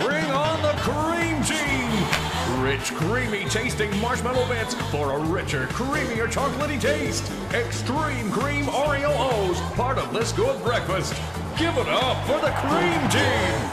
Bring on the Cream Team! Rich, creamy tasting marshmallow bits for a richer, creamier chocolatey taste. Extreme Cream Oreo O's, part of this good breakfast. Give it up for the Cream Team!